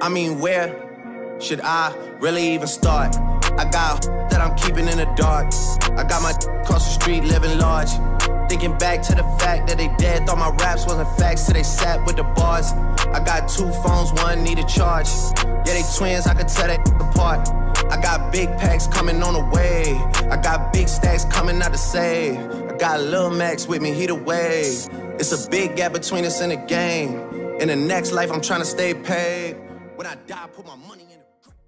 I mean, where should I really even start? I got that I'm keeping in the dark. I got my across the street living large. Thinking back to the fact that they dead, thought my raps wasn't facts, so they sat with the bars. I got two phones, one need a charge. Yeah, they twins, I could tell they apart. I got big packs coming on the way. I got big stacks coming out to save. I got Lil Max with me, he the wave. It's a big gap between us and the game. In the next life, I'm trying to stay paid. When I die, I put my money in the grave.